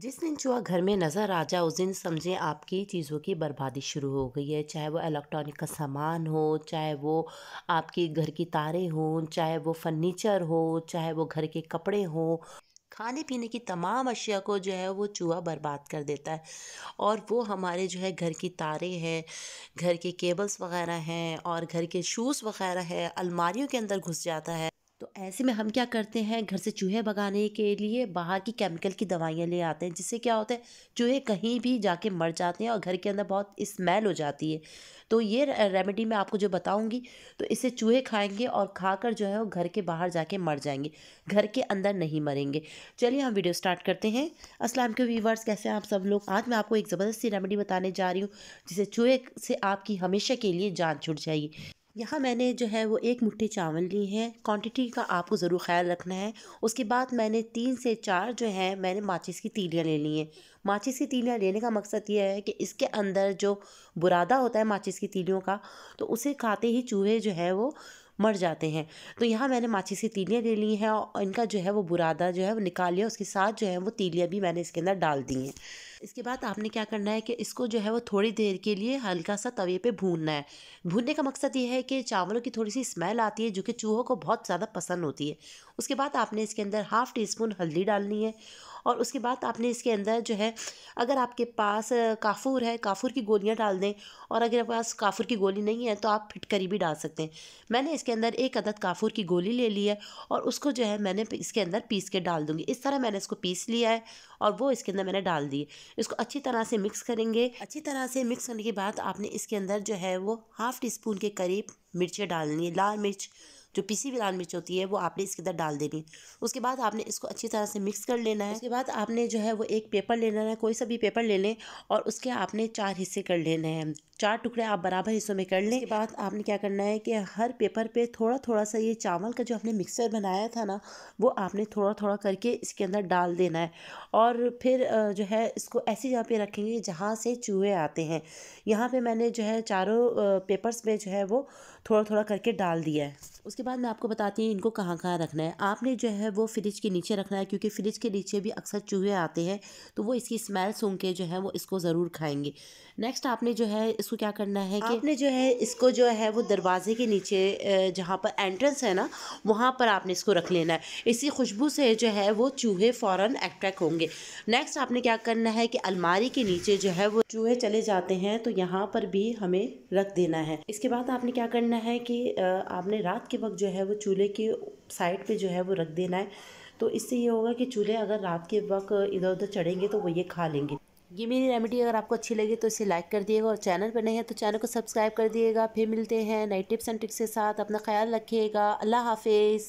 जिस दिन चूहा घर में नज़र आ जाए, उस दिन समझें आपकी चीज़ों की बर्बादी शुरू हो गई है। चाहे वो इलेक्ट्रॉनिक का सामान हो, चाहे वो आपकी घर की तारें हों, चाहे वो फर्नीचर हो, चाहे वो घर के कपड़े हों खाने पीने की तमाम अशिया को जो है वो चूहा बर्बाद कर देता है। और वो हमारे जो है घर की तारें हैं, घर के केबल्स वगैरह हैं और घर के शूज़ वगैरह है, अलमारियों के अंदर घुस जाता है। तो ऐसे में हम क्या करते हैं, घर से चूहे भगाने के लिए बाहर की केमिकल की दवाइयाँ ले आते हैं, जिससे क्या होता है, चूहे कहीं भी जाके मर जाते हैं और घर के अंदर बहुत स्मेल हो जाती है। तो ये रेमेडी मैं आपको जो बताऊँगी तो इसे चूहे खाएँगे और खाकर जो है वो घर के बाहर जाके मर जाएँगे, घर के अंदर नहीं मरेंगे। चलिए हम वीडियो स्टार्ट करते हैं। असलम के व्यूवर्स, कैसे हैं आप सब लोग? आज मैं आपको एक ज़बरदस्ती रेमेडी बताने जा रही हूँ, जिसे चूहे से आपकी हमेशा के लिए जान छुट जाएगी। यहाँ मैंने जो है वो एक मुट्ठी चावल ली है। क्वांटिटी का आपको ज़रूर ख्याल रखना है। उसके बाद मैंने तीन से चार जो है, मैंने माचिस की तीलियाँ ले ली हैं। माचिस की तीलियाँ लेने का मकसद ये है कि इसके अंदर जो बुरादा होता है माचिस की तीलियों का तो उसे खाते ही चूहे जो है वो मर जाते हैं। तो यहाँ मैंने माचिस की तीलियाँ ले ली हैं और इनका जो है वो बुरादा जो है वो निकाल लिया। उसके साथ जो है वो तीलियाँ भी मैंने इसके अंदर डाल दी हैं। इसके बाद आपने क्या करना है कि इसको जो है वो थोड़ी देर के लिए हल्का सा तवे पे भूनना है। भूनने का मकसद ये है कि चावलों की थोड़ी सी स्मेल आती है, जो कि चूहों को बहुत ज़्यादा पसंद होती है। उसके बाद आपने इसके अंदर हाफ़ टी स्पून हल्दी डालनी है और उसके बाद आपने इसके अंदर जो है, अगर आपके पास काफूर है, काफूर की गोलियाँ डाल दें और अगर आपके पास काफूर की गोली नहीं है तो आप फिटकरी भी डाल सकते हैं। मैंने इसके अंदर एक अदद काफूर की गोली ले ली है और उसको जो है मैंने इसके अंदर पीस के डाल दूँगी। इस तरह मैंने इसको पीस लिया है और वो इसके अंदर मैंने डाल दी इसको अच्छी तरह से मिक्स करेंगे। अच्छी तरह से मिक्स करने के बाद आपने इसके अंदर जो है वो हाफ़ टी स्पून के करीब मिर्चें डालनी है। लाल मिर्च, जो पीसी हुई लाल मिर्च होती है, वो आपने इसके अंदर डाल देनी। उसके बाद आपने इसको अच्छी तरह से मिक्स कर लेना है। उसके बाद आपने जो है वो एक पेपर लेना है, कोई सा भी पेपर ले लें और उसके आपने चार हिस्से कर लेने हैं। चार टुकड़े आप बराबर हिस्सों में कर लें। बाद आपने क्या करना है कि हर पेपर पे थोड़ा थोड़ा सा ये चावल का जो आपने मिक्सर बनाया था ना, वो आपने थोड़ा थोड़ा करके इसके अंदर डाल देना है। और फिर जो है इसको ऐसी जगह पे रखेंगे जहाँ से चूहे आते हैं। यहाँ पे मैंने जो है चारों पेपर्स में जो है वो थोड़ा थोड़ा करके डाल दिया है। उसके बाद मैं आपको बताती हूँ इनको कहाँ कहाँ रखना है। आपने जो है वो फ्रिज के नीचे रखना है क्योंकि फ्रिज के नीचे भी अक्सर चूहे आते हैं तो वो इसकी स्मेल सूंघ के जो है वो इसको ज़रूर खाएँगे। नेक्स्ट आपने जो है इसको क्या करना है कि आपने जो है, इसको जो है, वो दरवाजे के नीचे जहाँ पर एंट्रेंस है ना, वहाँ पर आपने इसको रख लेना है। इसी खुशबू से जो है, वो चूहे फ़ौर अट्रैक्ट होंगे। नेक्स्ट आपने क्या करना है कि अलमारी के नीचे जो है, वो चूहे चले जाते हैं तो यहाँ पर भी हमें रख देना है। इसके बाद आपने क्या करना है कि आपने रात के वक्त जो है, वो चूल्हे के साइड पे जो है, वो रख देना है। तो इससे ये होगा कि चूल्हे अगर रात के वक्त इधर उधर चढ़ेंगे तो वो ये खा लेंगे। ये मेरी रेमेडी अगर आपको अच्छी लगी तो इसे लाइक कर दिएगा और चैनल पर नहीं है तो चैनल को सब्सक्राइब कर दिएगा। फिर मिलते हैं नई टिप्स एंड ट्रिक्स के साथ। अपना ख्याल रखिएगा। अल्लाह हाफिज़।